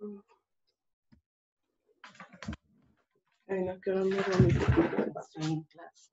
Ay, no quiero mirar mi en clase.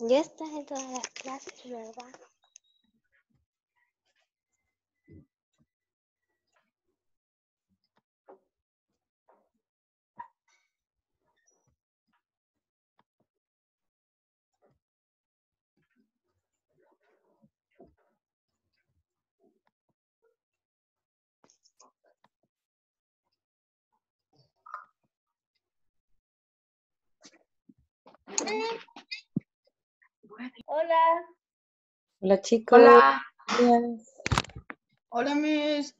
Ya estás en todas las clases, ¿verdad? Hola. Hola chicos. Hola. Días. Hola, Miss.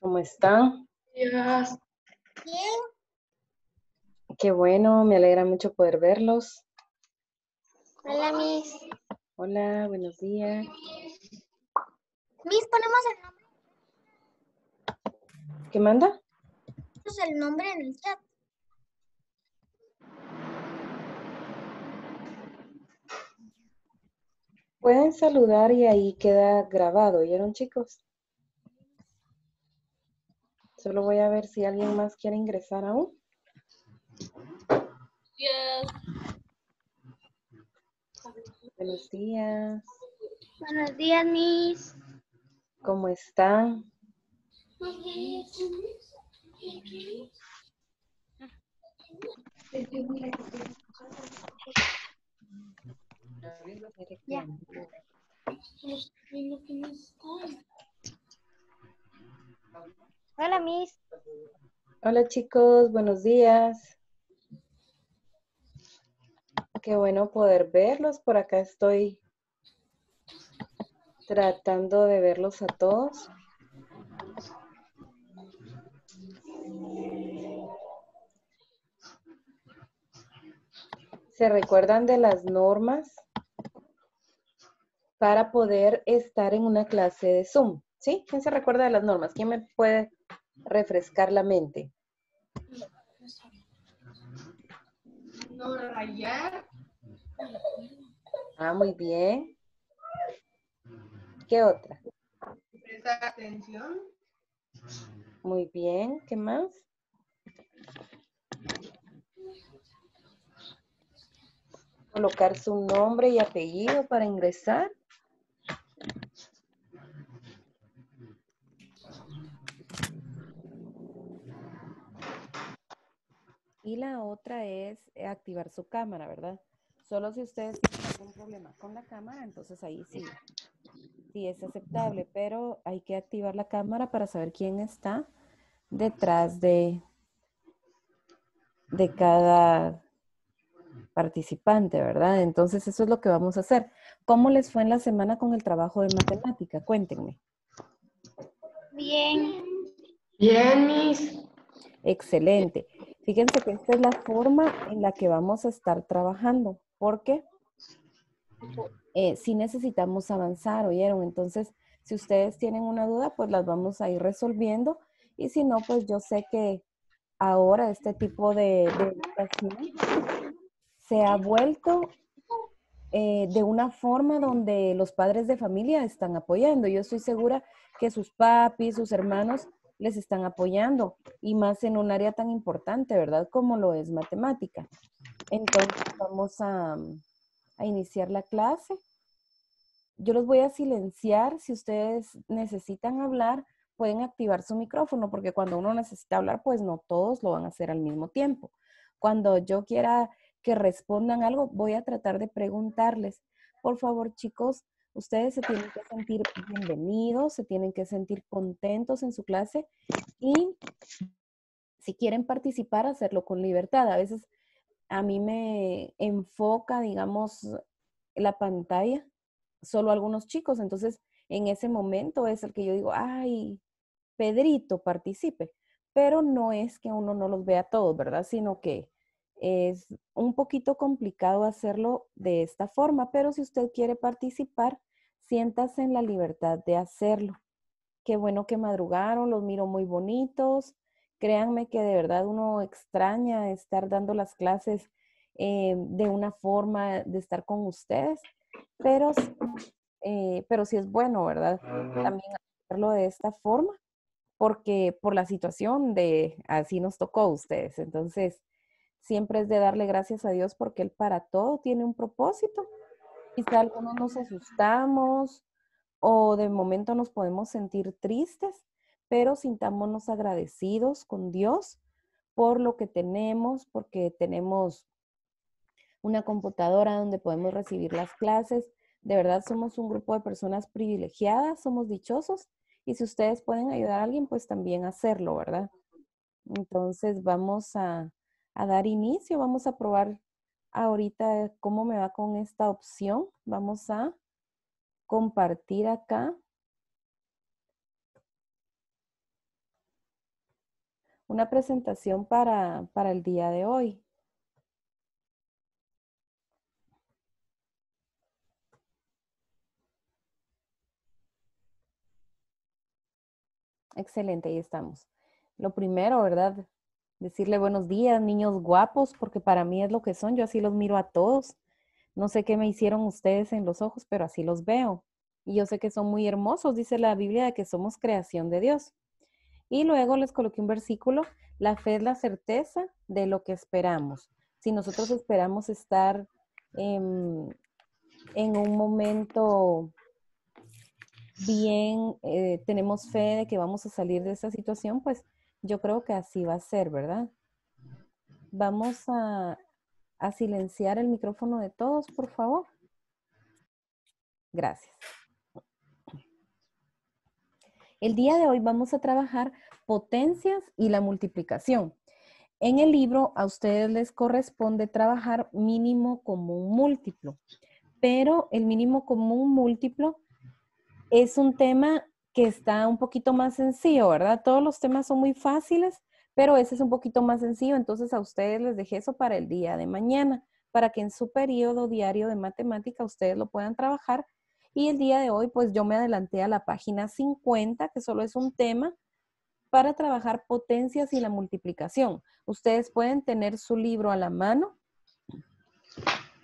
¿Cómo están? Días. Bien. Qué bueno, me alegra mucho poder verlos. Hola, Miss. Hola, buenos días. Miss, ponemos el nombre, ¿Qué manda? ponemos el nombre en el chat. Pueden saludar y ahí queda grabado, ¿oyeron chicos? Solo voy a ver si alguien más quiere ingresar aún. Buenos días. Buenos días, Miss. ¿Cómo están? Ya. Hola, Miss. Hola chicos, buenos días. Qué bueno poder verlos. Por acá estoy tratando de verlos a todos. ¿Se recuerdan de las normas para poder estar en una clase de Zoom? ¿Sí? ¿Quién se recuerda de las normas? ¿Quién me puede refrescar la mente? No rayar. Ah, muy bien. ¿Qué otra? Prestar atención. Muy bien. ¿Qué más? Colocar su nombre y apellido para ingresar. Y la otra es eh, activar su cámara, ¿verdad? Solo si ustedes tienen algún problema con la cámara, entonces ahí sí, sí es aceptable, pero hay que activar la cámara para saber quién está detrás de, de cada participante, ¿verdad? Entonces eso es lo que vamos a hacer. ¿Cómo les fue en la semana con el trabajo de matemática? Cuéntenme. Bien. Bien, Miss. Excelente. Fíjense que esta es la forma en la que vamos a estar trabajando, porque eh, si necesitamos avanzar, ¿oyeron? Entonces, si ustedes tienen una duda, pues las vamos a ir resolviendo. Y si no, pues yo sé que ahora este tipo de, de educación se ha vuelto eh, de una forma donde los padres de familia están apoyando. Yo estoy segura que sus papis, sus hermanos les están apoyando y más en un área tan importante, ¿verdad? Como lo es matemática. Entonces vamos a, a iniciar la clase. Yo los voy a silenciar. Si ustedes necesitan hablar, pueden activar su micrófono porque cuando uno necesita hablar, pues no todos lo van a hacer al mismo tiempo. Cuando yo quiera que respondan algo, voy a tratar de preguntarles. Por favor, chicos, ustedes se tienen que sentir bienvenidos, se tienen que sentir contentos en su clase y si quieren participar, hacerlo con libertad. A veces a mí me enfoca, digamos, la pantalla solo algunos chicos, entonces en ese momento es el que yo digo, ay, Pedrito, participe. Pero no es que uno no los vea todos, ¿verdad? Sino que es un poquito complicado hacerlo de esta forma, pero si usted quiere participar, siéntase en la libertad de hacerlo. Qué bueno que madrugaron, los miro muy bonitos. Créanme que de verdad uno extraña estar dando las clases eh, de una forma de estar con ustedes, pero, eh, pero sí es bueno, ¿verdad? También hacerlo de esta forma, porque por la situación de así nos tocó a ustedes. Entonces, siempre es de darle gracias a Dios porque Él para todo tiene un propósito. Quizá algunos nos asustamos o de momento nos podemos sentir tristes, pero sintámonos agradecidos con Dios por lo que tenemos, porque tenemos una computadora donde podemos recibir las clases. De verdad somos un grupo de personas privilegiadas, somos dichosos y si ustedes pueden ayudar a alguien, pues también hacerlo, ¿verdad? Entonces vamos a, a dar inicio. Vamos a probar ahorita cómo me va con esta opción. Vamos a compartir acá. Una presentación para, para el día de hoy. Excelente, ahí estamos. Lo primero, ¿verdad? Decirle buenos días, niños guapos, porque para mí es lo que son, yo así los miro a todos. No sé qué me hicieron ustedes en los ojos, pero así los veo. Y yo sé que son muy hermosos, dice la Biblia, de que somos creación de Dios. Y luego les coloqué un versículo, la fe es la certeza de lo que esperamos. Si nosotros esperamos estar en, en un momento bien, eh, tenemos fe de que vamos a salir de esa situación, pues yo creo que así va a ser, ¿verdad? Vamos a, silenciar el micrófono de todos, por favor. Gracias. El día de hoy vamos a trabajar potencias y la multiplicación. En el libro a ustedes les corresponde trabajar mínimo común múltiplo, pero el mínimo común múltiplo es un tema que está un poquito más sencillo, ¿verdad? Todos los temas son muy fáciles, pero ese es un poquito más sencillo. Entonces a ustedes les dejé eso para el día de mañana, para que en su periodo diario de matemática ustedes lo puedan trabajar. Y el día de hoy, pues yo me adelanté a la página 50, que solo es un tema para trabajar potencias y la multiplicación. Ustedes pueden tener su libro a la mano.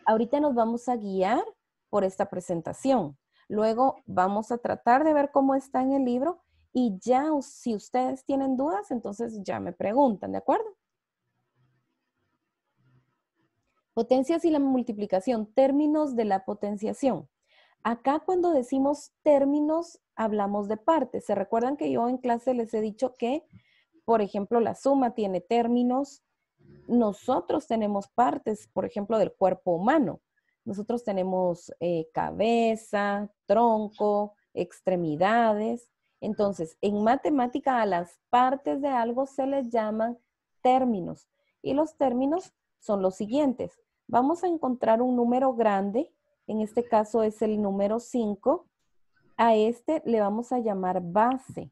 Ahorita nos vamos a guiar por esta presentación. Luego vamos a tratar de ver cómo está en el libro y ya si ustedes tienen dudas, entonces ya me preguntan, ¿de acuerdo? Potencias y la multiplicación, términos de la potenciación. Acá cuando decimos términos, hablamos de partes. ¿Se recuerdan que yo en clase les he dicho que, por ejemplo, la suma tiene términos? Nosotros tenemos partes, por ejemplo, del cuerpo humano. Nosotros tenemos eh, cabeza, tronco, extremidades. Entonces, en matemática a las partes de algo se les llaman términos. Y los términos son los siguientes. Vamos a encontrar un número grande, en este caso es el número 5. A este le vamos a llamar base.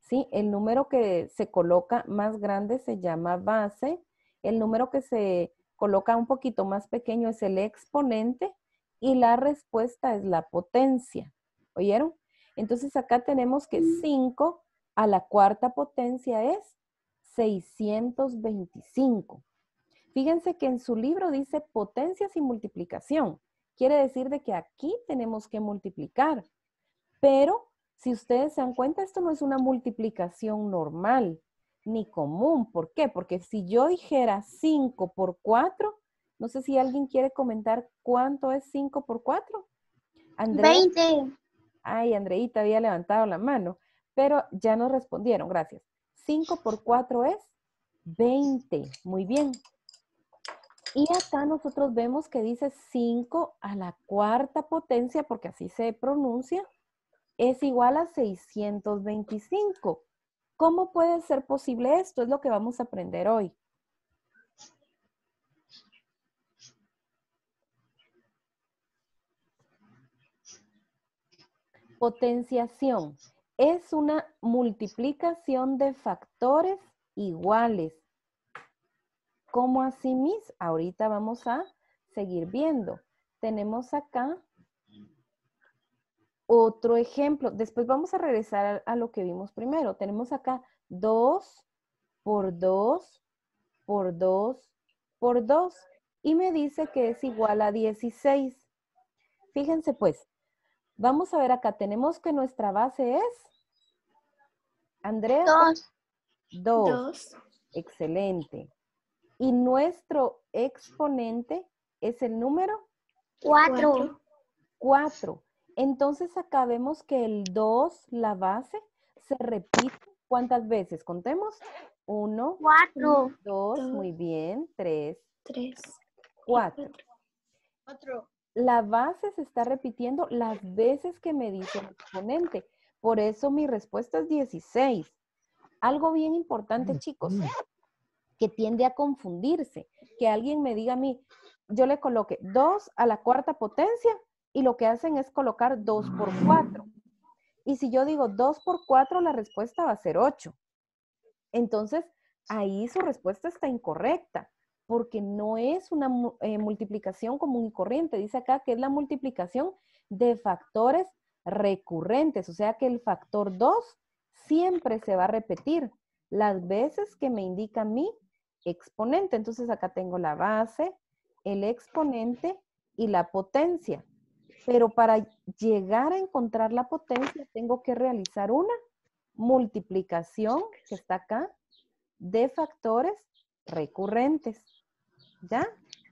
¿sí? El número que se coloca más grande se llama base. El número que se coloca un poquito más pequeño es el exponente y la respuesta es la potencia. ¿Oyeron? Entonces acá tenemos que 5 a la cuarta potencia es 625. Fíjense que en su libro dice potencias y multiplicación. Quiere decir de que aquí tenemos que multiplicar. Pero si ustedes se dan cuenta, esto no es una multiplicación normal ni común. ¿Por qué? Porque si yo dijera 5 por 4, no sé si alguien quiere comentar cuánto es 5 por 4. 20. Ay, Andreita había levantado la mano, pero ya nos respondieron, gracias. 5 por 4 es 20. Muy bien. Y acá nosotros vemos que dice 5 a la cuarta potencia, porque así se pronuncia, es igual a 625. ¿Cómo puede ser posible esto? Es lo que vamos a aprender hoy. Potenciación es una multiplicación de factores iguales. ¿Cómo así, Miss? Ahorita vamos a seguir viendo. Tenemos acá otro ejemplo. Después vamos a regresar a, a lo que vimos primero. Tenemos acá 2 por 2 por 2 por 2 y me dice que es igual a 16. Fíjense pues, vamos a ver acá, tenemos que nuestra base es, Andrea, Dos. 2. Dos. Excelente. Y nuestro exponente es el número Cuatro. 4. Entonces acá vemos que el 2, la base, se repite. ¿Cuántas veces? Contemos. 1, Cuatro. 2, Dos. muy bien, 3, Tres. 4. Cuatro. La base se está repitiendo las veces que me dice el exponente. Por eso mi respuesta es 16. Algo bien importante, chicos, que tiende a confundirse. Que alguien me diga a mí, yo le coloque 2 a la cuarta potencia y lo que hacen es colocar 2 por 4. Y si yo digo 2 por 4, la respuesta va a ser 8. Entonces, ahí su respuesta está incorrecta, porque no es una eh, multiplicación común y corriente. Dice acá que es la multiplicación de factores recurrentes, o sea que el factor 2 siempre se va a repetir las veces que me indica mi exponente. Entonces acá tengo la base, el exponente y la potencia. Pero para llegar a encontrar la potencia tengo que realizar una multiplicación, que está acá, de factores recurrentes. ¿Ya?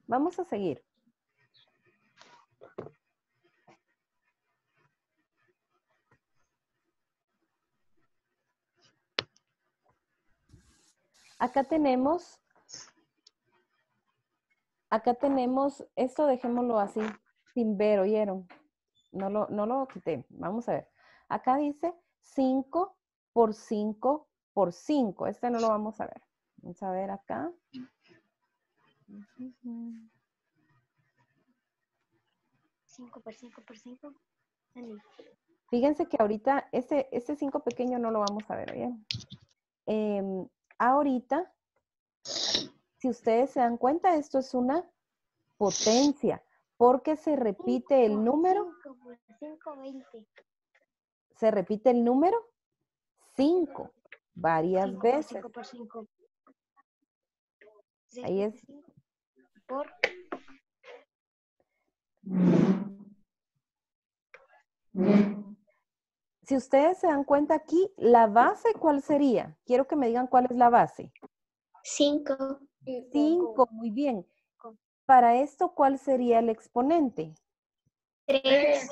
Vamos a seguir. Acá tenemos, acá tenemos, esto dejémoslo así, sin ver, ¿oyeron? No lo, no lo quité. Vamos a ver. Acá dice 5 por 5 por 5. Este no lo vamos a ver. Vamos a ver acá. Ujú. Cinco por cinco por cinco. Ani. Fíjense que ahorita este, este 5 pequeño no lo vamos a ver, ¿oyeron? Em, ahorita, si ustedes se dan cuenta, esto es una potencia, porque se repite el número, Cinco por cinco, veinte. se repite el número 5 varias Cinco por veces. cinco por cinco. Seis Ahí por es. Por Si ustedes se dan cuenta aquí, la base, ¿cuál sería? Quiero que me digan cuál es la base. cinco. 5, muy bien. Para esto, ¿cuál sería el exponente? Tres.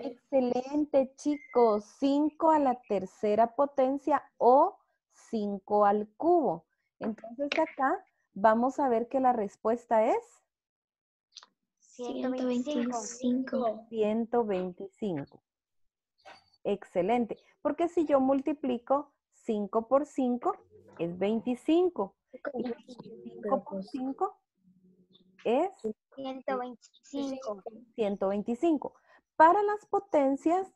Excelente, chicos. 5 a la tercera potencia o 5 al cubo. Entonces acá vamos a ver que la respuesta es Ciento veinticinco. 125. Excelente. Porque si yo multiplico 5 por 5 es 25. Y 25 por 5 es Ciento veinticinco. 125. Para las potencias,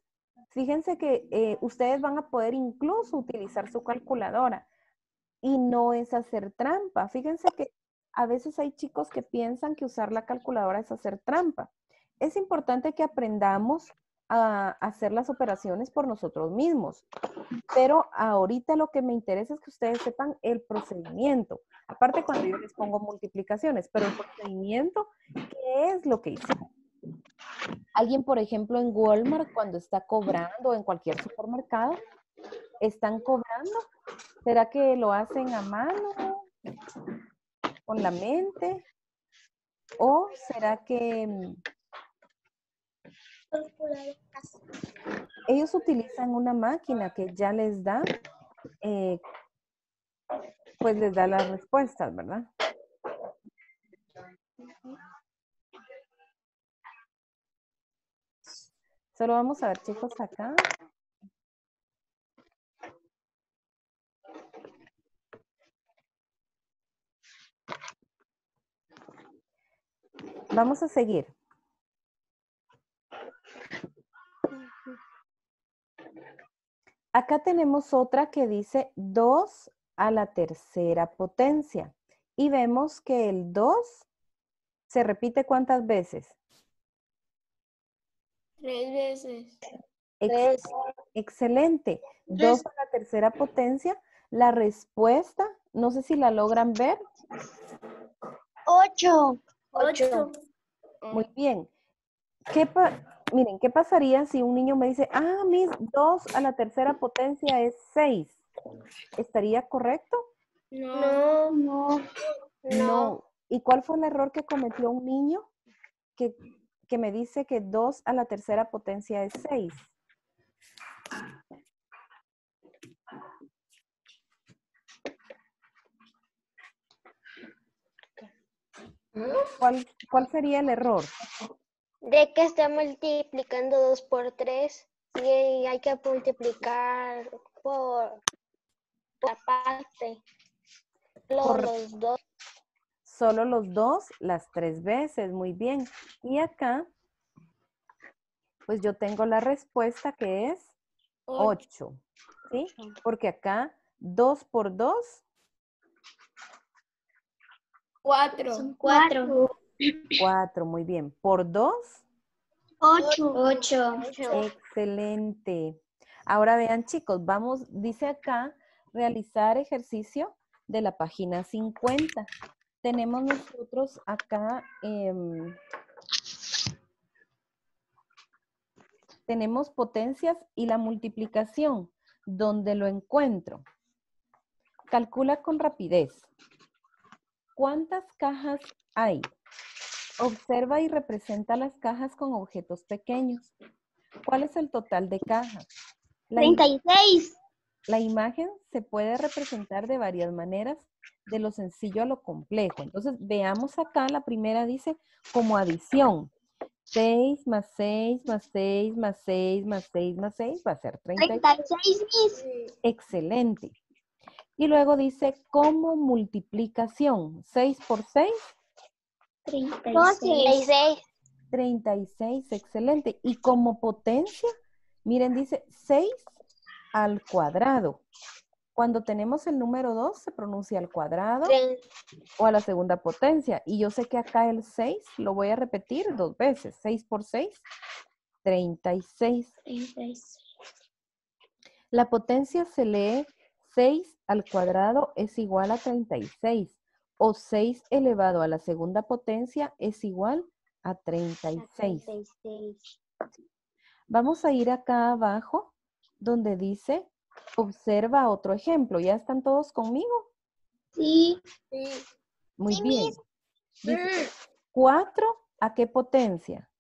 fíjense que eh, ustedes van a poder incluso utilizar su calculadora y no es hacer trampa. Fíjense que a veces hay chicos que piensan que usar la calculadora es hacer trampa. Es importante que aprendamos hacer las operaciones por nosotros mismos. Pero ahorita lo que me interesa es que ustedes sepan el procedimiento. Aparte cuando yo les pongo multiplicaciones, pero el procedimiento, ¿qué es lo que hicimos? Alguien, por ejemplo, en Walmart, cuando está cobrando en cualquier supermercado, están cobrando. ¿Será que lo hacen a mano? ¿Con la mente? ¿O será que mm, ellos utilizan una máquina que ya les da, eh, pues les da las respuestas, ¿verdad? Solo vamos a ver, chicos, acá. Vamos a seguir. Acá tenemos otra que dice 2 a la tercera potencia. Y vemos que el 2 se repite cuántas veces. Tres veces. Ex- excelente. 2 a la tercera potencia. La respuesta, no sé si la logran ver. Ocho. Ocho. Muy bien. ¿Qué Miren, ¿qué pasaría si un niño me dice, ah, mis 2 a la tercera potencia es 6? ¿Estaría correcto? No. No. No. ¿Y cuál fue el error que cometió un niño que, que me dice que 2 a la tercera potencia es 6? ¿Cuál, ¿Cuál sería el error? De que está multiplicando dos por tres y hay que multiplicar por la parte. Los, Por- los dos. Solo los dos, las tres veces, muy bien. Y acá, pues yo tengo la respuesta que es 8, ¿sí? Porque acá 2 por 2, Cuatro. Cuatro. 4, muy bien. Por 2, Ocho. Ocho. excelente. Ahora vean chicos, vamos, dice acá, realizar ejercicio de la página 50. Tenemos nosotros acá, em, tenemos potencias y la multiplicación. donde lo encuentro? Calcula con rapidez. ¿Cuántas cajas hay? Observa y representa las cajas con objetos pequeños. ¿Cuál es el total de cajas? La, im- 36. la imagen se puede representar de varias maneras, de lo sencillo a lo complejo. Entonces, veamos acá, la primera dice como adición. 6 más 6 más 6 más 6 más 6 más 6 va a ser 36. 36, Miss. Excelente. Y luego dice como multiplicación. 6 por 6, 36. seis. 36. Excelente. Y como potencia, miren, dice 6 al cuadrado. Cuando tenemos el número 2, se pronuncia al cuadrado o a la segunda potencia. Y yo sé que acá el 6 lo voy a repetir dos veces. 6 por 6, 36. 36. La potencia se lee 6 al cuadrado es igual a 36 o 6 elevado a la segunda potencia es igual a 36. 36. Vamos a ir acá abajo donde dice observa otro ejemplo. ¿Ya están todos conmigo? Sí. Muy Sí, bien. Miss. Dice 4 a qué potencia?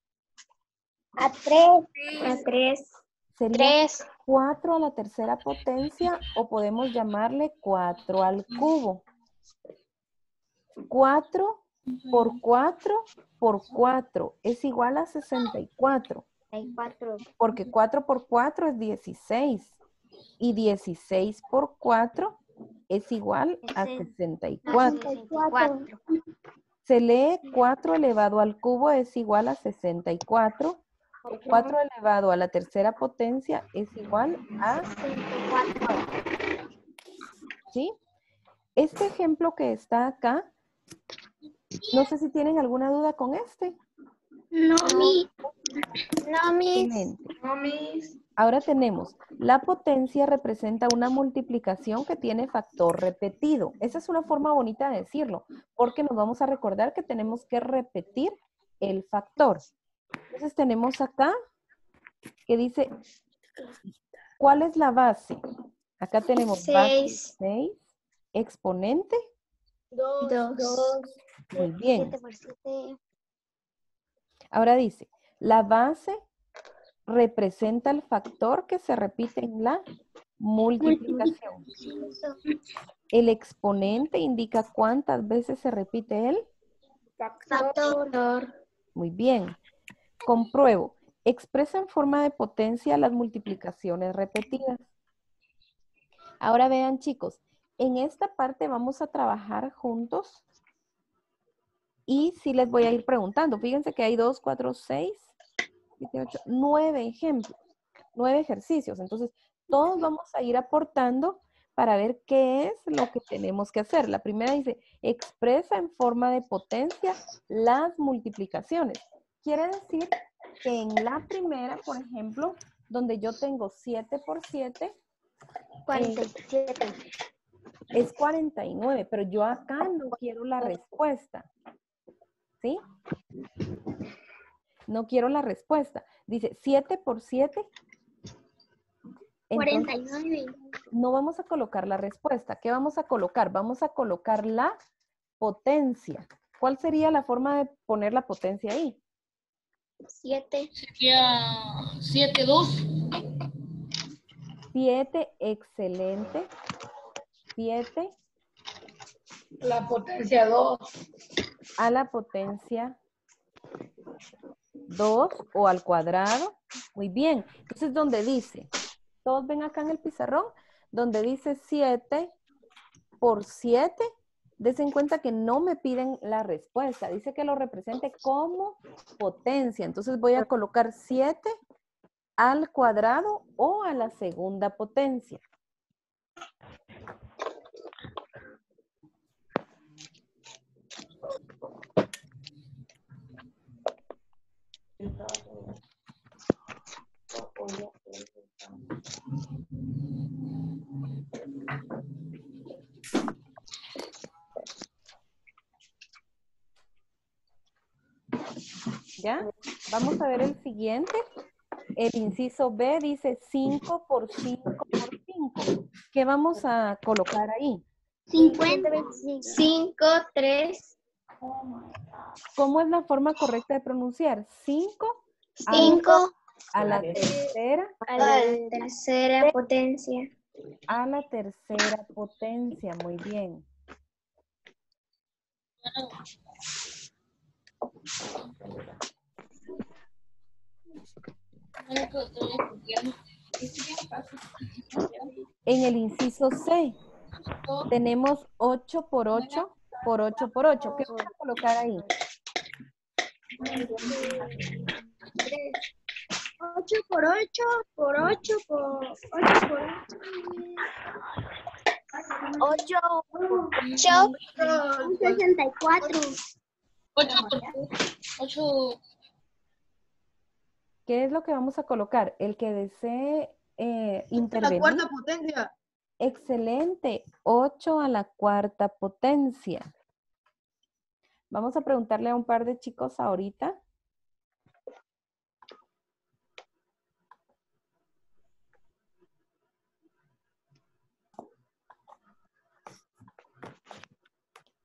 A 3. A 3. Sería Tres. 4 a la tercera potencia o podemos llamarle 4 al cubo. 4 por 4 por 4 es igual a 64, Hay 4. porque 4 por 4 es 16 y 16 por 4 es igual a Ese- 64. 64. Se lee 4 elevado al cubo es igual a 64. 4 elevado a la tercera potencia es igual a 64. ¿sí? Este ejemplo que está acá, no sé si tienen alguna duda con este. No, Miss. No, mis. No, mis. Ahora tenemos, la potencia representa una multiplicación que tiene factor repetido. Esa es una forma bonita de decirlo, porque nos vamos a recordar que tenemos que repetir el factor. Entonces tenemos acá que dice, ¿cuál es la base? Acá tenemos base Seis. 6, exponente, Dos. Dos. muy bien. 7 por 7. Ahora dice, la base representa el factor que se repite en la multiplicación. El exponente indica cuántas veces se repite él. Factor. Muy bien. Compruebo. Expresa en forma de potencia las multiplicaciones repetidas. Ahora vean, chicos, en esta parte vamos a trabajar juntos y sí les voy a ir preguntando. Fíjense que hay 2, 4, 6, 7, 8, 9 ejemplos. nueve ejercicios. Entonces, todos vamos a ir aportando para ver qué es lo que tenemos que hacer. La primera dice, expresa en forma de potencia las multiplicaciones. Quiere decir que en la primera, por ejemplo, donde yo tengo 7 por 7, 47. Es 49, pero yo acá no quiero la respuesta. ¿Sí? No quiero la respuesta. Dice 7 por 7. Entonces, 49. no vamos a colocar la respuesta. ¿Qué vamos a colocar? Vamos a colocar la potencia. ¿Cuál sería la forma de poner la potencia ahí? 7. Sería 7, 2. 7, excelente. 7 La potencia 2. a la potencia 2 o al cuadrado. Muy bien. Entonces, donde dice, todos ven acá en el pizarrón, donde dice 7 por 7, Desen cuenta que no me piden la respuesta. Dice que lo represente como potencia. Entonces voy a colocar 7 al cuadrado o a la segunda potencia. ¿Ya? Vamos a ver el siguiente. El inciso B dice 5 por 5 por 5. ¿Qué vamos a colocar ahí? 50. 5, 3, ¿Cómo es la forma correcta de pronunciar? 5 5 a la tercera, a la tercera potencia. a la tercera potencia. Muy bien. En el inciso C tenemos 8 por 8 por 8 por 8. ¿Qué vamos a colocar ahí? 8 por 8 por 8 por 8 por 8. 8 64. 8 por 8. ¿Qué es lo que vamos a colocar? El que desee eh, La intervenir. cuarta potencia. Excelente. 8 a la cuarta potencia. Vamos a preguntarle a un par de chicos ahorita.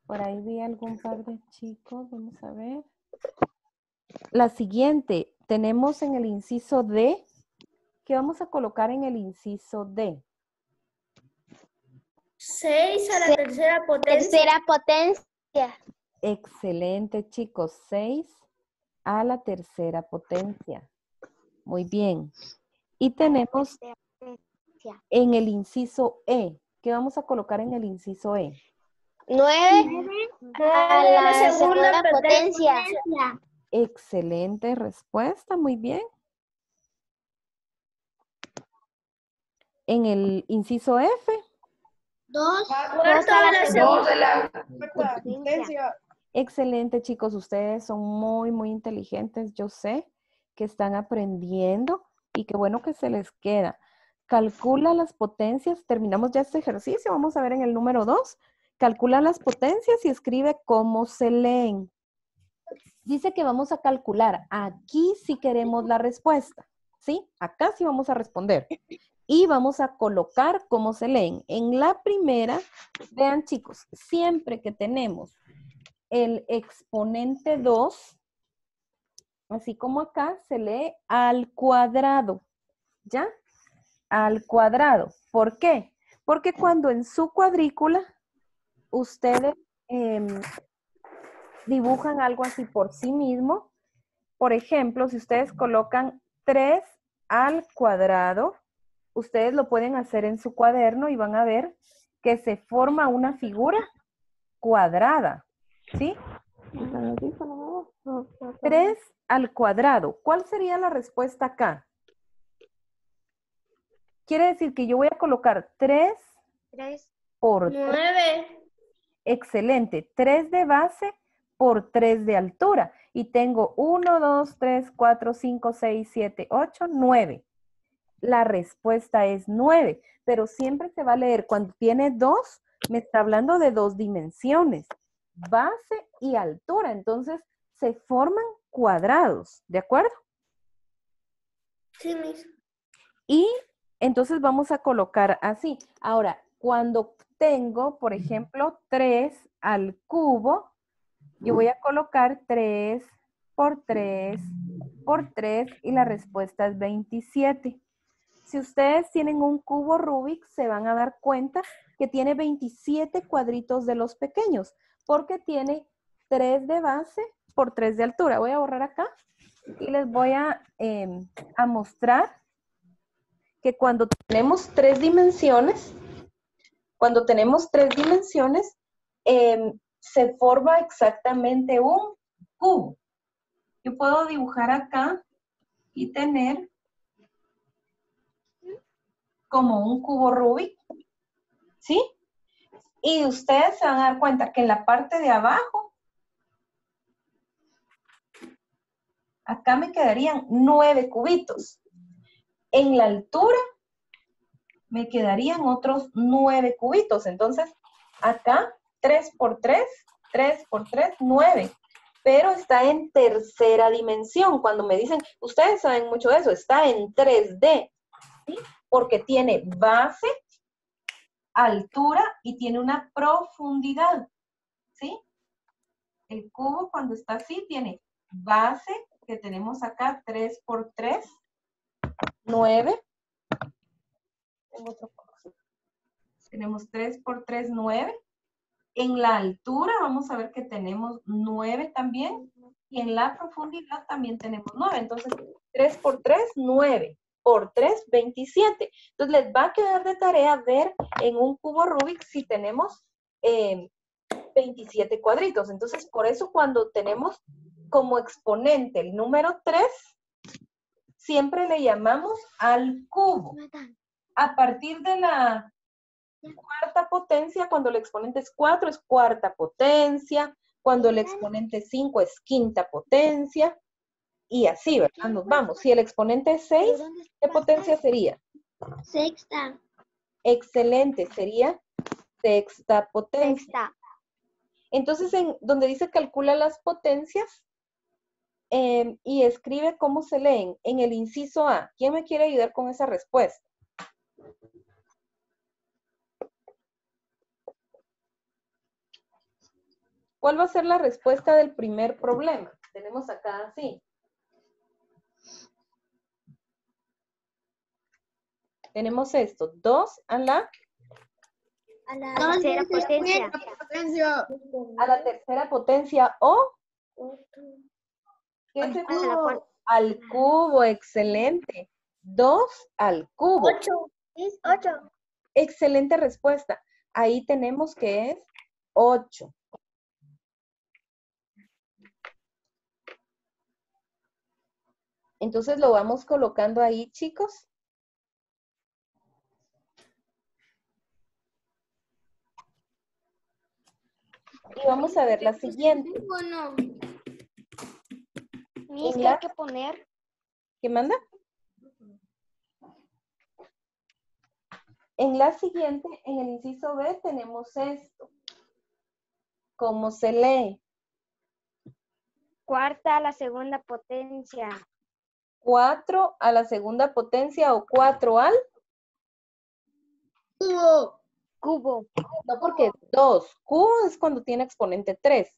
Por ahí vi algún par de chicos. Vamos a ver. La siguiente. Tenemos en el inciso D. ¿Qué vamos a colocar en el inciso D? 6 a la tercera potencia. Tercera potencia. Excelente, chicos. 6 a la tercera potencia. Muy bien. Y tenemos en el inciso E. ¿Qué vamos a colocar en el inciso E? 9 a la segunda potencia. Excelente respuesta. Muy bien. En el inciso F. 2 Cuarto a la Dos de la. Excelente, chicos. Ustedes son muy, muy inteligentes. Yo sé que están aprendiendo y qué bueno que se les queda. Calcula las potencias. Terminamos ya este ejercicio. Vamos a ver en el número 2. Calcula las potencias y escribe cómo se leen. Dice que vamos a calcular. Aquí sí queremos la respuesta. ¿Sí? Acá sí vamos a responder. Y vamos a colocar cómo se leen. En la primera, vean chicos, siempre que tenemos el exponente 2, así como acá, se lee al cuadrado, ¿ya? Al cuadrado. ¿Por qué? Porque cuando en su cuadrícula ustedes em, dibujan algo así por sí mismo, por ejemplo, si ustedes colocan 3 al cuadrado, ustedes lo pueden hacer en su cuaderno y van a ver que se forma una figura cuadrada, ¿sí? 3 al cuadrado. ¿Cuál sería la respuesta acá? Quiere decir que yo voy a colocar 3 3, por 3. 9. Excelente. 3 de base por 3 de altura. Y tengo 1, 2, 3, 4, 5, 6, 7, 8, 9. La respuesta es 9. Pero siempre se va a leer cuando tiene 2, me está hablando de dos dimensiones. Base y altura. Entonces se forman cuadrados. ¿De acuerdo? Sí, mis. Y entonces vamos a colocar así. Ahora, cuando tengo, por ejemplo, 3 al cubo, yo voy a colocar 3 por 3 por 3 y la respuesta es 27. Si ustedes tienen un cubo Rubik, se van a dar cuenta que tiene 27 cuadritos de los pequeños, porque tiene 3 de base por 3 de altura. Voy a borrar acá y les voy a, em, a mostrar que cuando tenemos tres dimensiones, cuando tenemos tres dimensiones, em, se forma exactamente un cubo. Yo puedo dibujar acá y tener como un cubo Rubik, ¿sí? Y ustedes se van a dar cuenta que en la parte de abajo, acá me quedarían nueve cubitos. En la altura me quedarían otros nueve cubitos. Entonces, acá 3 por 3, 3 por 3, 9. Pero está en tercera dimensión. Cuando me dicen, ustedes saben mucho de eso, está en 3D. ¿sí? Porque tiene base, altura y tiene una profundidad. ¿Sí? El cubo cuando está así tiene base, que tenemos acá 3 por 3, 9. Tengo otro. Tenemos 3 por 3, 9. En la altura vamos a ver que tenemos 9 también. Y en la profundidad también tenemos 9. Entonces, 3 por 3, 9. Por 3, 27. Entonces, les va a quedar de tarea ver en un cubo Rubik si tenemos eh, 27 cuadritos. Entonces, por eso cuando tenemos como exponente el número 3, siempre le llamamos al cubo. A partir de la cuarta potencia, cuando el exponente es 4, es cuarta potencia. Cuando el exponente es 5, es quinta potencia. Y así, ¿verdad? Nos vamos. Si el exponente es 6, ¿qué potencia sería? Sexta. Excelente, sería sexta potencia. Sexta. Entonces, en donde dice calcula las potencias eh, y escribe cómo se leen en el inciso A. ¿Quién me quiere ayudar con esa respuesta? ¿Cuál va a ser la respuesta del primer problema? Tenemos acá así. Tenemos esto, 2 a la, A la Dos tercera potencia. Potencia. a la tercera potencia o ¿qué cuarta. Al cubo, excelente. 2 al cubo. Ocho. Es ocho. Excelente respuesta. Ahí tenemos que es 8. Entonces lo vamos colocando ahí, chicos. Y vamos a ver la siguiente. Bueno. Mis, En ¿qué la- hay que poner? ¿Qué manda? En la siguiente, en el inciso B, tenemos esto. ¿Cómo se lee? Cuarta a la segunda potencia. 4 a la segunda potencia o 4 al. Cubo. Cubo. No, porque 2. Q es cuando tiene exponente 3.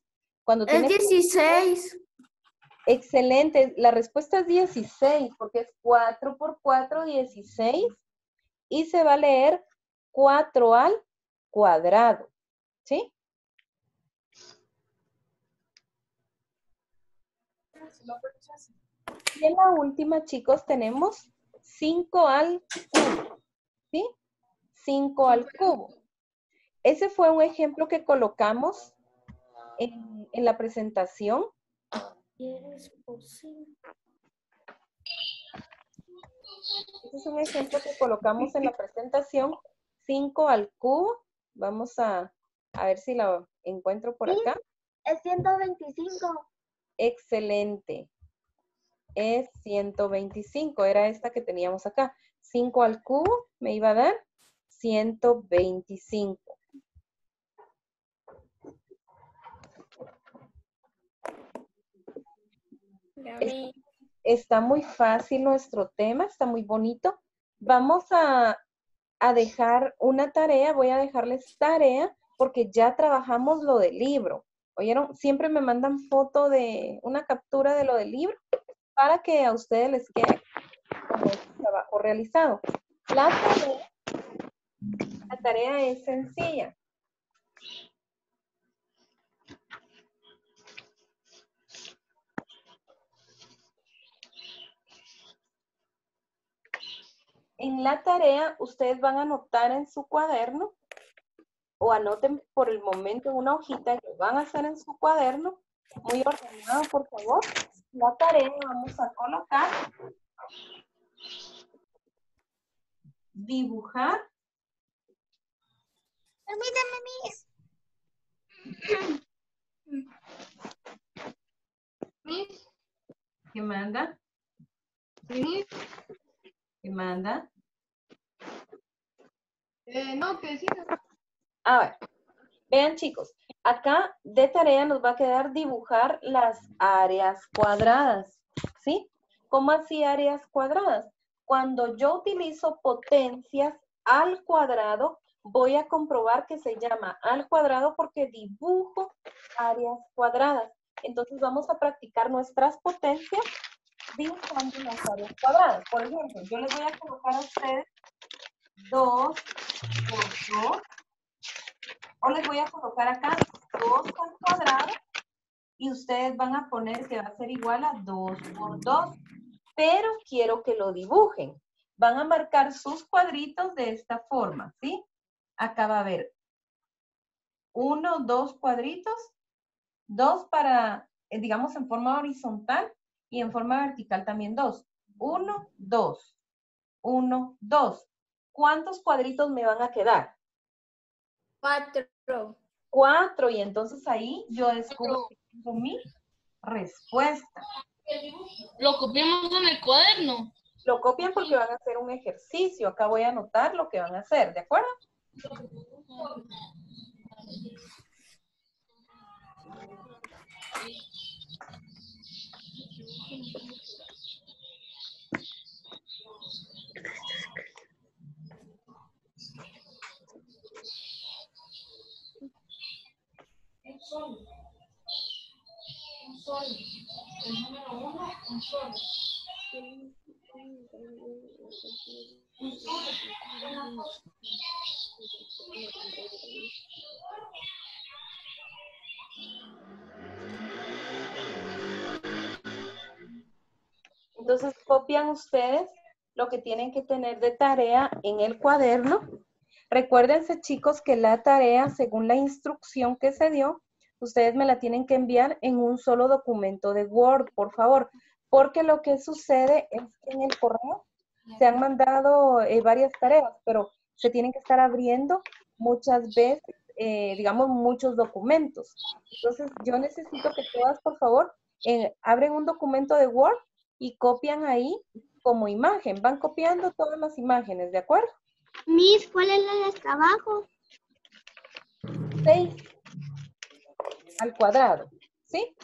Cuando Es tiene 16. Excelente. La respuesta es 16, porque es 4 por 4, 16. Y se va a leer 4 al cuadrado. ¿Sí? Y en la última, chicos, tenemos 5 al cubo. ¿Sí? 5 al cubo. Ese fue un ejemplo que colocamos en, en la presentación. Este es un ejemplo que colocamos en la presentación. 5 al cubo. Vamos a, a ver si lo encuentro por acá. Es 125. Excelente. Es 125. Era esta que teníamos acá. 5 al cubo me iba a dar 125. Es- Está muy fácil nuestro tema, está muy bonito. Vamos a, a dejar una tarea, voy a dejarles tarea porque ya trabajamos lo del libro. ¿Oyeron? Siempre me mandan foto de una captura de lo del libro para que a ustedes les quede como trabajo realizado. La tarea, la tarea es sencilla. En la tarea, ustedes van a anotar en su cuaderno o anoten por el momento en una hojita que van a hacer en su cuaderno. Muy ordenado, por favor. La tarea vamos a colocar dibujar Permítame, Miss. Miss, ¿Qué manda? Miss, ¿Qué manda? eh, no, que sí. A ver, vean chicos, acá de tarea nos va a quedar dibujar las áreas cuadradas, ¿sí? ¿Cómo así áreas cuadradas? Cuando yo utilizo potencias al cuadrado, voy a comprobar que se llama al cuadrado porque dibujo áreas cuadradas. Entonces vamos a practicar nuestras potencias dibujando las áreas cuadradas. Por ejemplo, yo les voy a colocar a ustedes 2 por 2 o les voy a colocar acá 2 al cuadrado y ustedes van a poner que va a ser igual a 2 por 2. Pero quiero que lo dibujen. Van a marcar sus cuadritos de esta forma, ¿sí? Acá va a haber uno, dos cuadritos, dos para, eh, digamos, en forma horizontal y en forma vertical también dos. Uno, dos. Uno, dos. ¿Cuántos cuadritos me van a quedar? Cuatro. cuatro y entonces ahí yo descubro que tengo mi respuesta. Lo copiamos en el cuaderno. Lo copian porque van a hacer un ejercicio. Acá voy a anotar lo que van a hacer, ¿de acuerdo? Solo. Un solo. El número uno, un solo. Un solo. Una. Entonces copian ustedes lo que tienen que tener de tarea en el cuaderno. Recuérdense chicos que la tarea, según la instrucción que se dio, ustedes me la tienen que enviar en un solo documento de Word, por favor, porque lo que sucede es que en el correo se han mandado eh, varias tareas, pero se tienen que estar abriendo muchas veces, eh, digamos, muchos documentos. Entonces, yo necesito que todas, por favor, eh, abren un documento de Word y copian ahí como imagen. Van copiando todas las imágenes, ¿de acuerdo? Miss, ¿cuál es la de hasta abajo? 6 al cuadrado, ¿sí?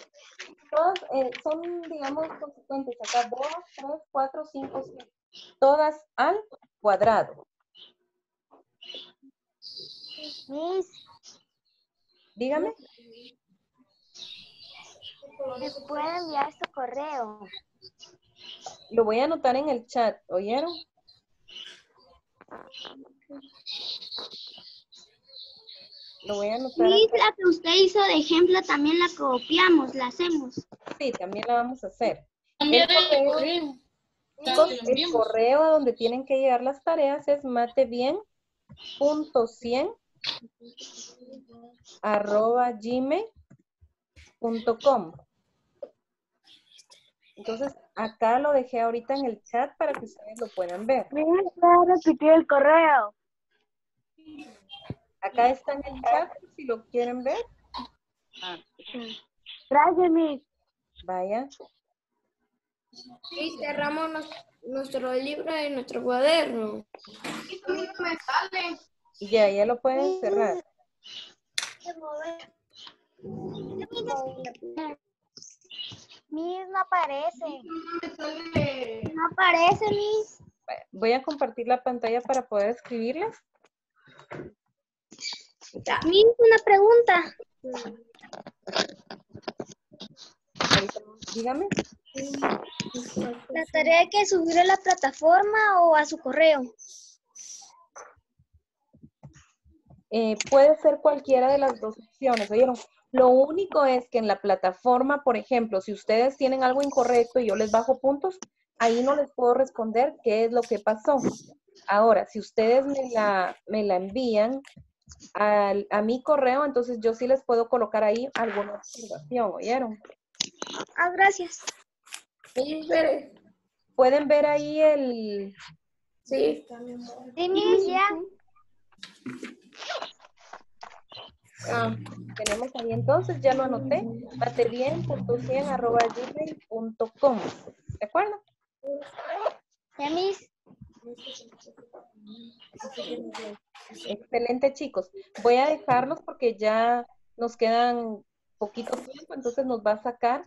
Todas eh, son, digamos, consecuentes. Acá 2, 3, 4, 5, 6. Todas al cuadrado. Miss, Dígame. ¿me puede enviar su correo? Lo voy a anotar en el chat, ¿oyeron? Lo voy a anotar. Miss, acá. la que usted hizo de ejemplo también la copiamos, la hacemos. Sí, también la vamos a hacer. Cambiar El el correo. el correo a donde tienen que llegar las tareas es matebien.cien arroba gmail.com. Entonces, acá lo dejé ahorita en el chat para que ustedes lo puedan ver. Miss, voy a repetir el correo. Acá está en el chat, si lo quieren ver. Gracias, Miss. Vaya. Y cerramos nos- nuestro libro y nuestro cuaderno. Ya, ya lo pueden cerrar. Miss no aparece. No me sale. No aparece, Miss. Voy a compartir la pantalla para poder escribirles. Miss, una pregunta. Dígame. ¿La tarea hay que subir a la plataforma o a su correo? Eh, puede ser cualquiera de las dos opciones, ¿oyeron? Lo único es que en la plataforma, por ejemplo, si ustedes tienen algo incorrecto y yo les bajo puntos, ahí no les puedo responder qué es lo que pasó. Ahora, si ustedes me la, me la envían al- a mi correo, entonces yo sí les puedo colocar ahí alguna observación, ¿oyeron? Ah, gracias. Sí, espere. Pueden ver ahí el... Sí. Sí, Miss, ya. ah, tenemos ahí entonces, ya lo anoté, batebien.cien.gmail.com, ¿de acuerdo? Ya, Miss. Excelente, chicos. Voy a dejarlos porque ya nos quedan poquito tiempo, entonces nos va a sacar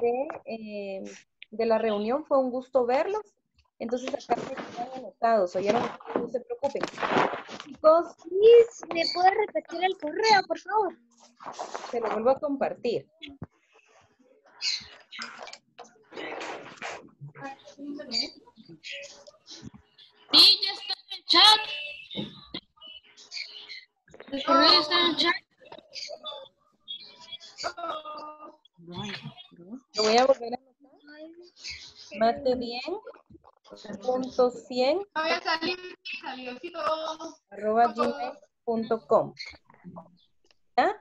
de, eh, de la reunión. Fue un gusto verlos. Entonces acá me quedan anotados, oyeron, no se preocupen. Chicos, Miss, ¿me puede repetir el correo, por favor? se lo vuelvo a compartir. Sí, ya está en el chat. El correo está en. Lo voy a volver a anotar. Mate bien. Punto 100 No voy a salir. Adiósito. arroba gmail.com. ¿Ya?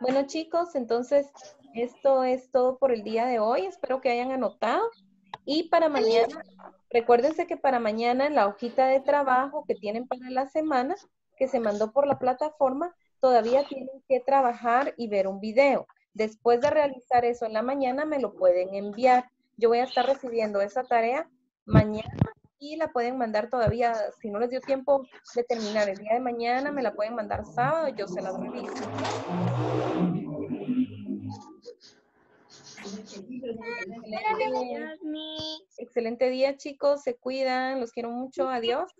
Bueno, chicos, entonces esto es todo por el día de hoy. Espero que hayan anotado. Y para mañana, recuérdense que para mañana en la hojita de trabajo que tienen para la semana, que se mandó por la plataforma, todavía tienen que trabajar y ver un video. Después de realizar eso en la mañana, me lo pueden enviar. Yo voy a estar recibiendo esa tarea mañana y la pueden mandar todavía, si no les dio tiempo de terminar el día de mañana, me la pueden mandar sábado, yo se las reviso. Excelente día, chicos. Se cuidan. Los quiero mucho. Adiós.